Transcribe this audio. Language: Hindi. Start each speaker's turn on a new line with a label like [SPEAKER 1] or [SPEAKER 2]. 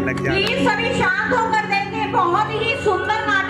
[SPEAKER 1] लग जाए
[SPEAKER 2] प्लीज़ सभी शांत होकर देखें बहुत ही सुंदर नाटक